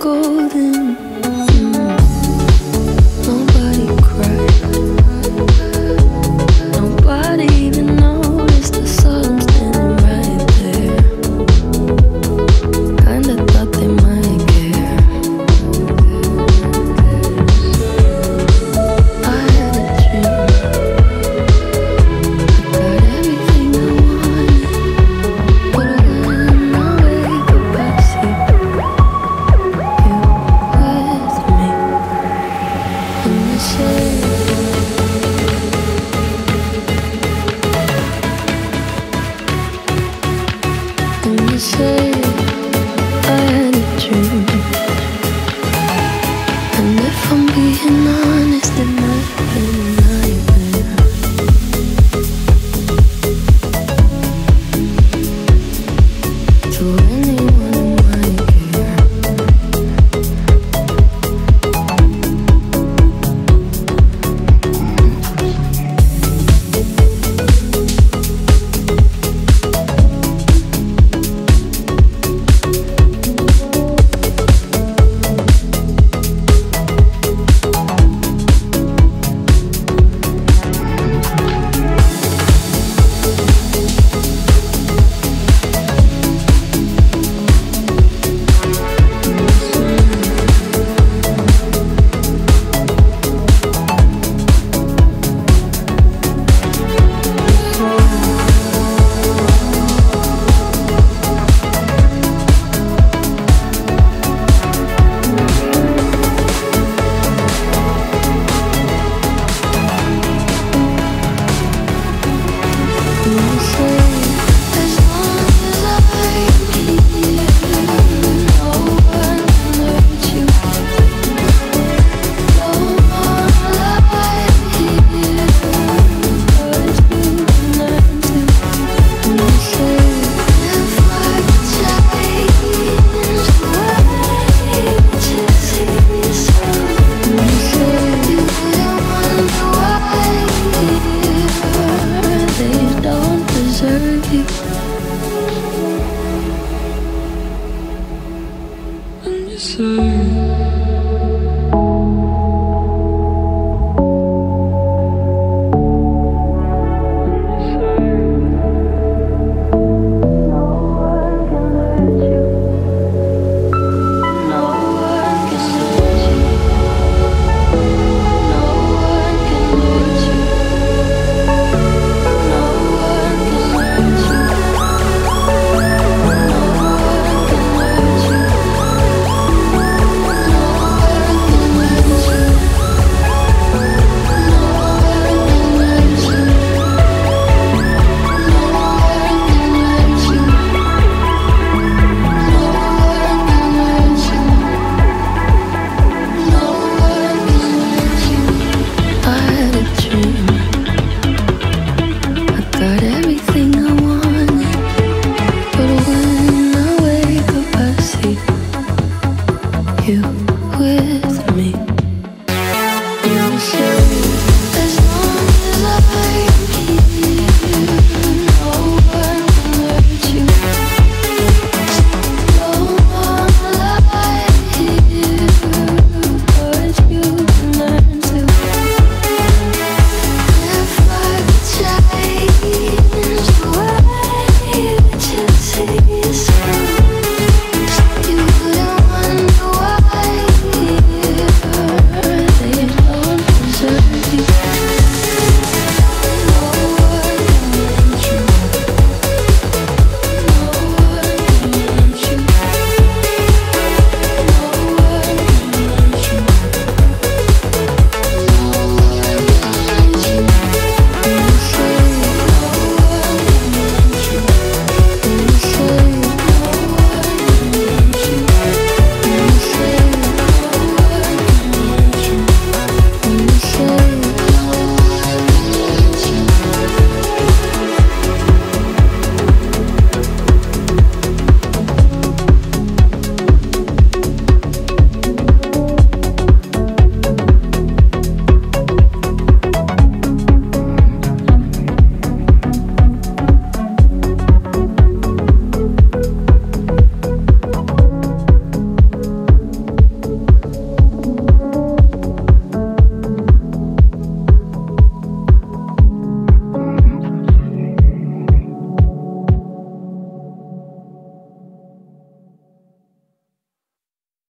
golden 你。